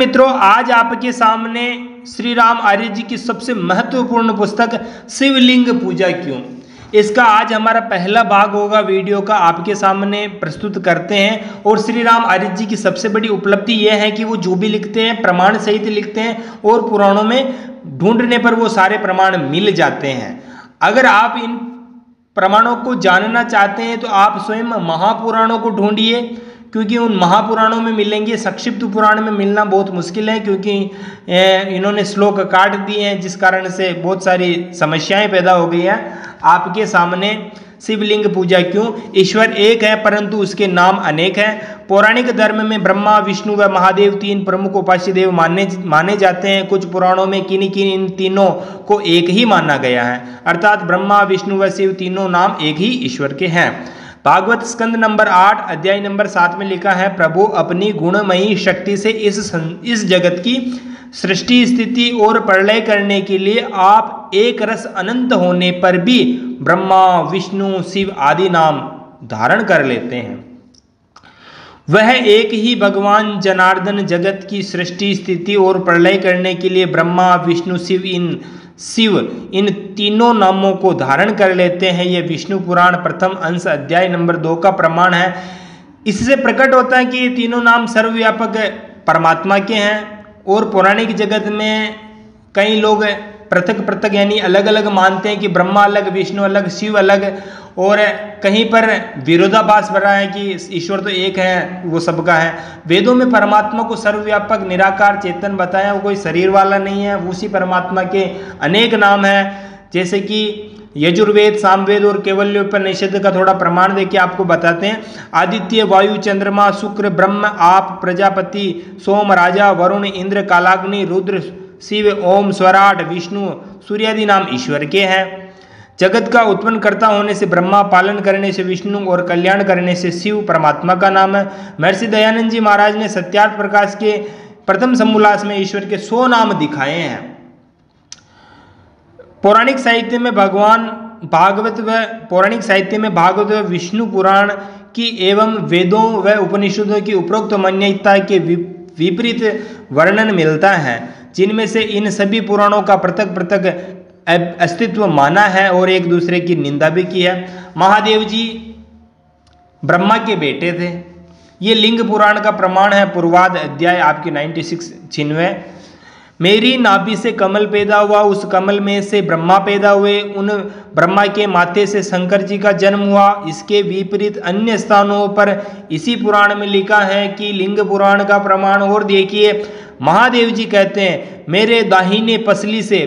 मित्रों, आज आपके सामने श्री राम आर्य जी की सबसे महत्वपूर्ण पुस्तक शिवलिंग पूजा क्यों? इसका आज हमारा पहला भाग होगा, वीडियो का आपके सामने प्रस्तुत करते हैं। और श्री राम आर्य जी की सबसे बड़ी उपलब्धि यह है कि वो जो भी लिखते हैं, प्रमाण सहित लिखते हैं और पुराणों में ढूँढने पर वो सारे प्रमाण मिल जाते हैं। अगर आप इन प्रमाणों को जानना चाहते हैं तो आप स्वयं महापुराणों को ढूंढिए। क्योंकि उन महापुराणों में मिलेंगे, संक्षिप्त पुराण में मिलना बहुत मुश्किल है क्योंकि इन्होंने श्लोक काट दिए हैं, जिस कारण से बहुत सारी समस्याएँ पैदा हो गई हैं। आपके सामने शिवलिंग पूजा क्यों? ईश्वर एक है, परंतु उसके नाम अनेक हैं। पौराणिक धर्म में ब्रह्मा, विष्णु व महादेव तीन प्रमुख उपास्य देव माने माने जाते हैं। कुछ पुराणों में किन किन इन तीनों को एक ही माना गया है। अर्थात ब्रह्मा, विष्णु व शिव तीनों नाम एक ही ईश्वर के हैं। भागवत स्कंद नंबर आठ, अध्याय नंबर सात में लिखा है, प्रभु अपनी गुणमयी शक्ति से इस इस जगत की सृष्टि, स्थिति और प्रलय करने के लिए आप एक रस अनंत होने पर भी ब्रह्मा, विष्णु, शिव आदि नाम धारण कर लेते हैं। वह एक ही भगवान जनार्दन जगत की सृष्टि, स्थिति और प्रलय करने के लिए ब्रह्मा, विष्णु, शिव इन शिव, इन तीनों नामों को धारण कर लेते हैं। ये विष्णु पुराण प्रथम अंश अध्याय नंबर दो का प्रमाण है। इससे प्रकट होता है कि ये तीनों नाम सर्वव्यापक परमात्मा के हैं और पौराणिक जगत में कई लोग पृथक पृथक यानी अलग अलग मानते हैं कि ब्रह्मा अलग, विष्णु अलग, शिव अलग, और कहीं पर विरोधाभास बढ़ा है कि ईश्वर तो एक है, वो सबका है। वेदों में परमात्मा को सर्वव्यापक, निराकार, चेतन बताया, वो कोई शरीर वाला नहीं है, उसी परमात्मा के अनेक नाम हैं। जैसे कि यजुर्वेद, सामवेद और केवल्योपनिषद का थोड़ा प्रमाण देके आपको बताते हैं। आदित्य, वायु, चंद्रमा, शुक्र, ब्रह्म, आप, प्रजापति, सोम, राजा, वरुण, इंद्र, कालाग्नि, रुद्र शिव, ओम, स्वराट, विष्णु, सूर्यादि नाम ईश्वर के हैं। जगत का उत्पन्न करता होने से ब्रह्मा, पालन करने से विष्णु और कल्याण करने से शिव परमात्मा का नाम है। महर्षि दयानंद जी महाराज ने सत्यार्थ प्रकाश के प्रथम समूलास में ईश्वर के सौ नाम दिखाए हैं। पौराणिक साहित्य में भगवान भागवत व पौराणिक साहित्य में भागवत व विष्णु पुराण की एवं वेदों व उपनिषदों की उपरोक्त मान्यता के विपरीत वर्णन मिलता है। जिनमें से इन सभी पुराणों का पृथक पृथक अस्तित्व माना है और एक दूसरे की निंदा भी की है। महादेव जी ब्रह्मा के बेटे थे। ये लिंग पुराण का प्रमाण है। पूर्वाद अध्याय आपकी 96 सिक्स छिनवे। मेरी नाभि से कमल पैदा हुआ, उस कमल में से ब्रह्मा पैदा हुए, उन ब्रह्मा के माथे से शंकर जी का जन्म हुआ। इसके विपरीत अन्य स्थानों पर इसी पुराण में लिखा है कि लिंग पुराण का प्रमाण और देखिए। महादेव जी कहते हैं, मेरे दाहिने पसली से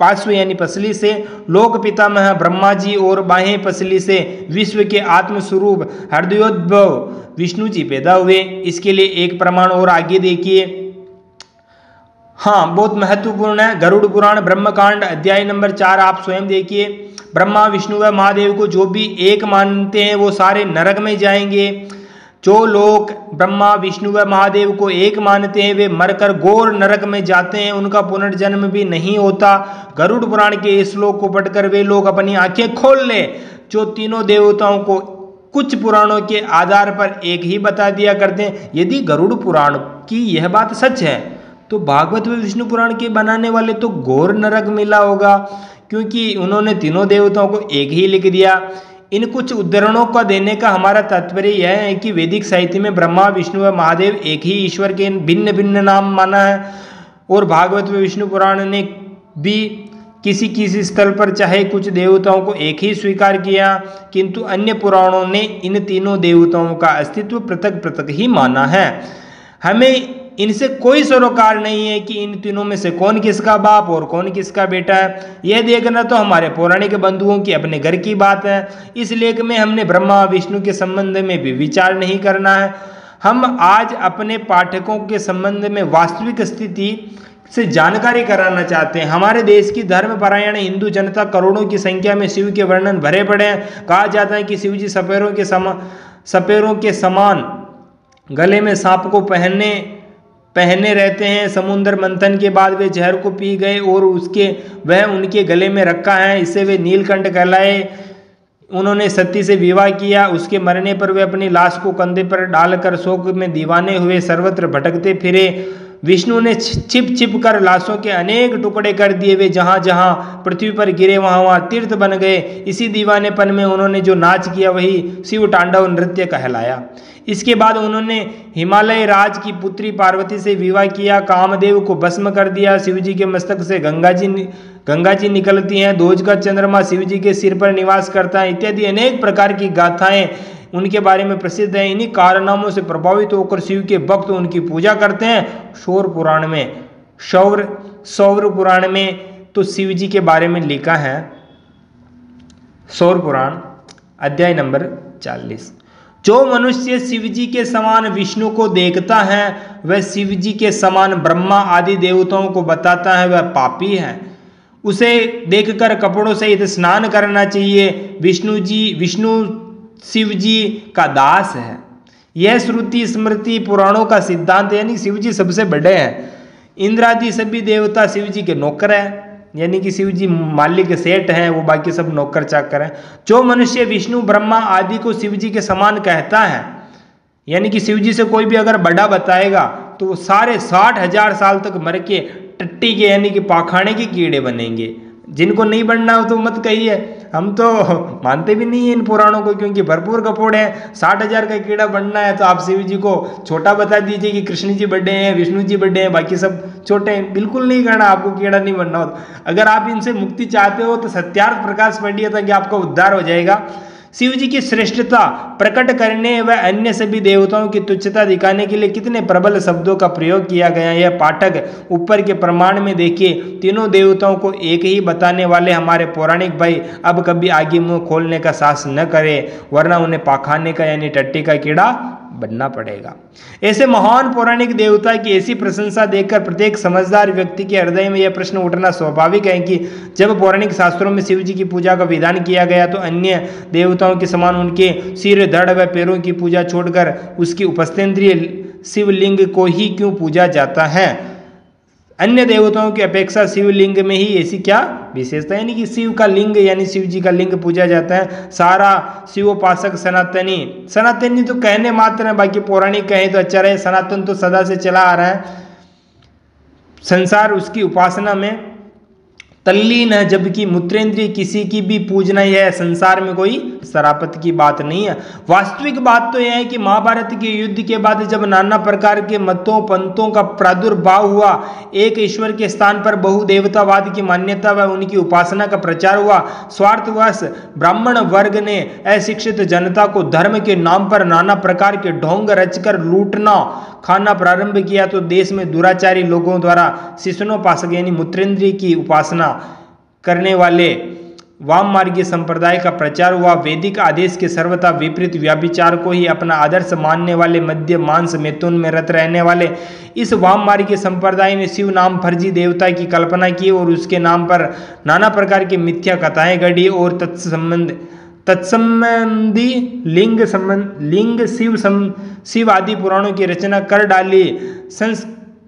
पार्श्व यानी पसली से लोक पितामह ब्रह्मा जी और बाहें पसली से विश्व के आत्मस्वरूप हृदयोद्भव विष्णु जी पैदा हुए। इसके लिए एक प्रमाण और आगे देखिए। हाँ बहुत महत्वपूर्ण है। गरुड़ पुराण, ब्रह्मकांड, अध्याय नंबर चार, आप स्वयं देखिए। ब्रह्मा, विष्णु व महादेव को जो भी एक मानते हैं, वो सारे नरक में जाएँगे। जो लोग ब्रह्मा, विष्णु व महादेव को एक मानते हैं, वे मरकर गोर नरक में जाते हैं। उनका पुनर्जन्म भी नहीं होता। गरुड़ पुराण के इस श्लोक को पढ़कर वे लोग अपनी आँखें खोल ले। जो तीनों देवताओं को कुछ पुराणों के आधार पर एक ही बता दिया करते हैं। यदि गरुड़ पुराण की यह बात सच है तो भागवत व विष्णु पुराण के बनाने वाले तो घोर नरक मिला होगा, क्योंकि उन्होंने तीनों देवताओं को एक ही लिख दिया। इन कुछ उद्धरणों का देने का हमारा तात्पर्य यह है कि वैदिक साहित्य में ब्रह्मा, विष्णु व महादेव एक ही ईश्वर के भिन्न भिन्न नाम माना है, और भागवत व विष्णु पुराण ने भी किसी किसी स्थल पर चाहे कुछ देवताओं को एक ही स्वीकार किया, किंतु अन्य पुराणों ने इन तीनों देवताओं का अस्तित्व पृथक पृथक ही माना है। हमें इनसे कोई सरोकार नहीं है कि इन तीनों में से कौन किसका बाप और कौन किसका बेटा है। यह देखना तो हमारे पौराणिक बंधुओं की अपने घर की बात है। इस लेख में हमने ब्रह्मा विष्णु के संबंध में भी विचार नहीं करना है। हम आज अपने पाठकों के संबंध में वास्तविक स्थिति से जानकारी कराना चाहते हैं। हमारे देश की धर्मपरायण हिंदू जनता करोड़ों की संख्या में शिव के वर्णन भरे पड़े हैं। कहा जाता है कि शिव जी सपेरों के समान सपेरों के समान गले में सांप को पहनने पहने रहते हैं, समुद्र मंथन के बाद वे जहर को पी गए और उसके, वह उनके गले में रखा है इसे वे नीलकंठ कहलाए। उन्होंने सती से विवाह किया, उसके मरने पर वे अपनी लाश को कंधे पर डालकर शोक में दीवाने हुए सर्वत्र भटकते फिरे। विष्णु ने छिप छिप कर लाशों के अनेक टुकड़े कर दिए वे जहाँ जहाँ पृथ्वी पर गिरे, वहाँ वहाँ तीर्थ बन गए। इसी दीवानेपन में उन्होंने जो नाच किया, वही शिव तांडव नृत्य कहलाया। इसके बाद उन्होंने हिमालय राज की पुत्री पार्वती से विवाह किया। कामदेव को भस्म कर दिया। शिव जी के मस्तक से गंगा जी गंगा जी निकलती हैं। दोज का चंद्रमा शिव जी के सिर पर निवास करता है। इत्यादि अनेक प्रकार की गाथाएँ उनके बारे में प्रसिद्ध है। इन्हीं कारनामों से प्रभावित होकर शिव के भक्त उनकी पूजा करते हैं। शौर पुराण में, शौर सौर पुराण में तो शिव जी के बारे में लिखा है। सौर पुराण, अध्याय नंबर चालीस। जो मनुष्य शिव जी के समान विष्णु को देखता है, वह शिव जी के समान ब्रह्मा आदि देवताओं को बताता है, वह पापी है। उसे देखकर कपड़ों से स्नान करना चाहिए। विष्णु जी, विष्णु शिव जी का दास है। यह श्रुति, स्मृति, पुराणों का सिद्धांत, यानी शिव जी सबसे बड़े हैं। इंद्रादि सभी देवता शिव जी के नौकर हैं, यानी कि शिव जी मालिक सेठ हैं, वो बाकी सब नौकर चाकर हैं। जो मनुष्य विष्णु, ब्रह्मा आदि को शिव जी के समान कहता है, यानी कि शिव जी से कोई भी अगर बड़ा बताएगा तो वो सारे साठ हज़ार साल तक मर के टट्टी के, यानी कि पाखाने के कीड़े बनेंगे। जिनको नहीं बनना हो तो मत कहिए। हम तो मानते भी नहीं है इन पुराणों को, क्योंकि भरपूर कपोड़े हैं। साठ हज़ार का कीड़ा बनना है तो आप शिव जी को छोटा बता दीजिए कि कृष्ण जी बड़े हैं, विष्णु जी बड़े हैं, बाकी सब छोटे हैं। बिल्कुल नहीं करना, आपको कीड़ा नहीं बनना हो अगर आप इनसे मुक्ति चाहते हो तो सत्यार्थ प्रकाश पढ़िए ताकि आपका उद्धार हो जाएगा। शिव जी की श्रेष्ठता प्रकट करने व अन्य सभी देवताओं की तुच्छता दिखाने के लिए कितने प्रबल शब्दों का प्रयोग किया गया यह पाठक ऊपर के प्रमाण में देखिए। तीनों देवताओं को एक ही बताने वाले हमारे पौराणिक भाई, अब कभी आगे मुँह खोलने का साहस न करे, वरना उन्हें पाखाने का यानी टट्टी का कीड़ा बनना पड़ेगा। ऐसे महान पौराणिक देवता की ऐसी प्रशंसा देखकर प्रत्येक समझदार व्यक्ति के हृदय में यह प्रश्न उठना स्वाभाविक है कि जब पौराणिक शास्त्रों में शिव जी की पूजा का विधान किया गया तो अन्य देवताओं के समान उनके सिर धड़ व पैरों की पूजा छोड़कर उसकी उपस्थेंद्रीय शिवलिंग को ही क्यों पूजा जाता है? अन्य देवताओं की अपेक्षा शिवलिंग में ही ऐसी क्या विशेषता यानी कि शिव का लिंग यानी शिव जी का लिंग पूजा जाता है। सारा शिवोपासक सनातनी। सनातनी तो कहने मात्र है, बाकी पौराणिक कहें तो अच्छा रहे। सनातन तो सदा से चला आ रहा है। संसार उसकी उपासना में तल्लीन है जबकि मूत्रेंद्रिय किसी की भी पूजना यह संसार में कोई सरापत की बात नहीं है। वास्तविक बात तो यह है कि महाभारत के युद्ध के बाद जब नाना प्रकार के मतों, पंथों का प्रादुर्भाव हुआ, एक ईश्वर के स्थान पर बहुदेवतावाद की मान्यता व उनकी उपासना का प्रचार हुआ, स्वार्थवश ब्राह्मण वर्ग ने अशिक्षित जनता को धर्म के नाम पर नाना प्रकार के ढोंग रचकर लूटना खाना प्रारंभ किया तो देश में दुराचारी लोगों द्वारा शिशुनोपासक यानी मूत्रेंद्रिय की उपासना करने वाले वाम मार्गीय संप्रदाय का प्रचार हुआ। वैदिक आदेश के सर्वथा विपरीत व्याभिचार को ही अपना आदर्श मानने वाले मध्य मांस मैथुन में रत रहने वाले इस वाम मार्गीय संप्रदाय ने शिव नाम फर्जी देवता की कल्पना की और उसके नाम पर नाना प्रकार की मिथ्या कथाएँ गढ़ी और तत्संबंध तत्संबंधी लिंग संबंध, लिंग शिव सम शिव आदि पुराणों की रचना कर डाली। संस,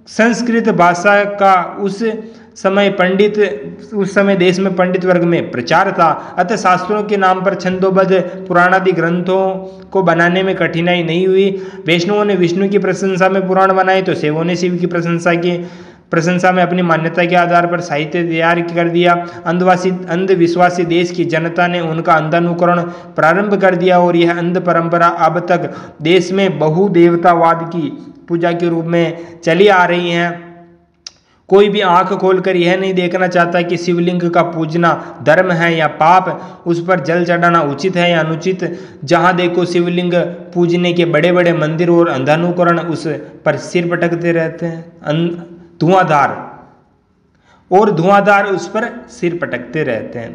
संस्कृत भाषा का उस समय पंडित, उस समय देश में पंडित वर्ग में प्रचार था। अतः शास्त्रों के नाम पर छंदोबद्ध पुराणादि ग्रंथों को बनाने में कठिनाई नहीं हुई। वैष्णवों ने विष्णु की प्रशंसा में पुराण बनाए तो सेवों ने शिव की प्रशंसा की। प्रशंसा में अपनी मान्यता के आधार पर साहित्य तैयार कर दिया। अंधवासी अंधविश्वासी देश की जनता ने उनका अंधानुकरण प्रारंभ कर दिया और यह अंध परंपरा अब तक देश में बहुदेवतावाद की पूजा के रूप में चली आ रही हैं। कोई भी आँख खोलकर यह नहीं देखना चाहता कि शिवलिंग का पूजना धर्म है या पाप, उस पर जल चढ़ाना उचित है या अनुचित। जहाँ देखो शिवलिंग पूजने के बड़े बड़े मंदिर और अंधानुकरण उस पर सिर पटकते रहते हैं। धुआंधार। और धुआंधार उस पर सिर पटकते रहते हैं।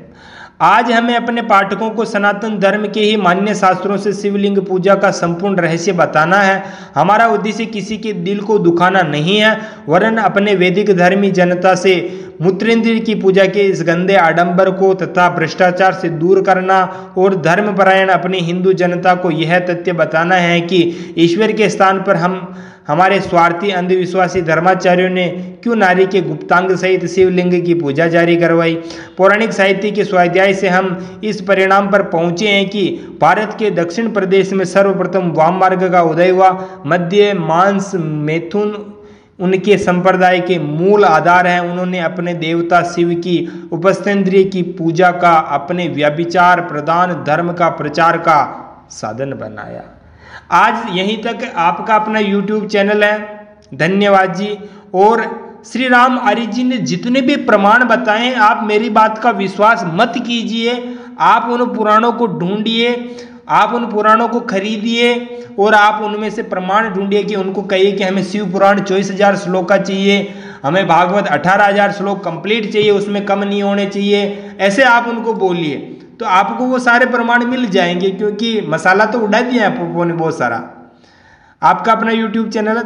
आज हमें अपने पाठकों को सनातन धर्म के ही मान्य शास्त्रों से शिवलिंग पूजा का संपूर्ण रहस्य बताना है। हमारा उद्देश्य किसी के दिल को दुखाना नहीं है, वरन अपने वैदिक धर्मी जनता से मूत्रेंद्र की पूजा के इस गंदे आडंबर को तथा भ्रष्टाचार से दूर करना और धर्मपरायण अपनी हिंदू जनता को यह तथ्य बताना है कि ईश्वर के स्थान पर हम हमारे स्वार्थी अंधविश्वासी धर्माचार्यों ने क्यों नारी के गुप्तांग सहित शिवलिंग की पूजा जारी करवाई? पौराणिक साहित्य के स्वाध्याय से हम इस परिणाम पर पहुँचे हैं कि भारत के दक्षिण प्रदेश में सर्वप्रथम वाम मार्ग का उदय हुआ। मध्य मांस मैथुन उनके संप्रदाय के मूल आधार हैं। उन्होंने अपने देवता शिव की उपस्थेंद्रिय की पूजा का, अपने व्यभिचार प्रदान धर्म का प्रचार का साधन बनाया। आज यहीं तक आपका अपना यूट्यूब चैनल है। धन्यवाद जी। और श्री राम आर्य जी ने जितने भी प्रमाण बताए आप मेरी बात का विश्वास मत कीजिए। आप उन पुराणों को ढूंढिए, आप उन पुराणों को खरीदिए और आप उनमें से प्रमाण ढूंढिए कि उनको कहिए कि हमें शिव पुराण चौबीस हज़ार श्लोक का चाहिए, हमें भागवत अठारह हज़ार श्लोक कंप्लीट चाहिए, उसमें कम नहीं होने चाहिए। ऐसे आप उनको बोलिए। तो आपको वो सारे प्रमाण मिल जाएँगे क्योंकि मसाला तो उड़ा दिया है पोपो ने बहुत सारा। आपका अपना यूट्यूब चैनल है